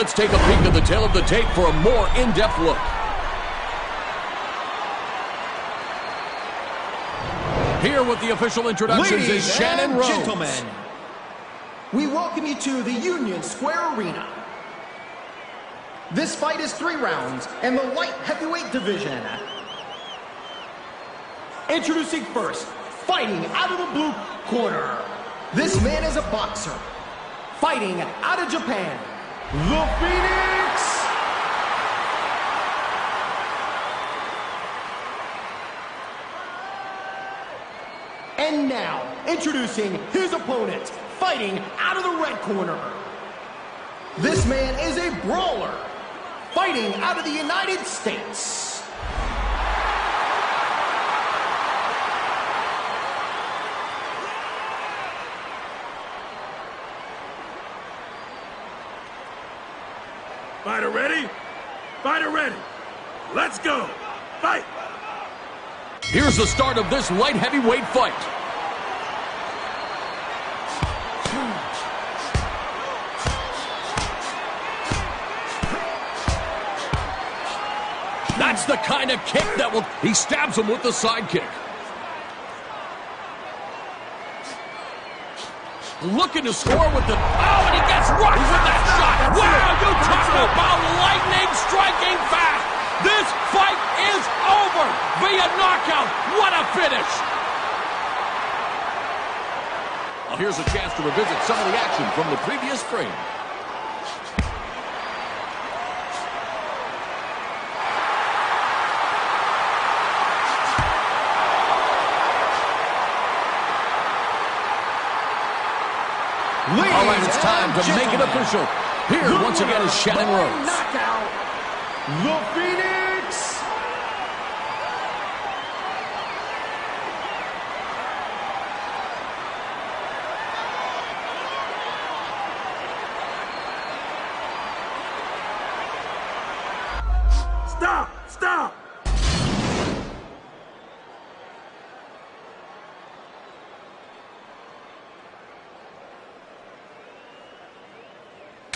Let's take a peek at the tale of the tape for a more in-depth look. Here with the official introductions Ladies is Shannon Rhodes. gentlemen, we welcome you to the Union Square Arena. This fight is three rounds in the light heavyweight division. Introducing first, fighting out of the blue corner. This man is a boxer, fighting out of Japan, the Phoenix. And now, introducing his opponent, fighting out of the red corner. This man is a brawler, fighting out of the United States. Fighter ready? Fighter ready. Let's go. Fight. Here's the start of this light heavyweight fight. That's the kind of kick that will... He stabs him with the side kick. Looking to score with the... Oh, and he gets rocked about lightning striking fast. This fight is over via knockout. What a finish. Well, here's a chance to revisit some of the action from the previous frame. Ladies All right, it's time to make it official. Here, the once again, is Shannon Rhodes. Knockout, the Phoenix. Stop. Stop.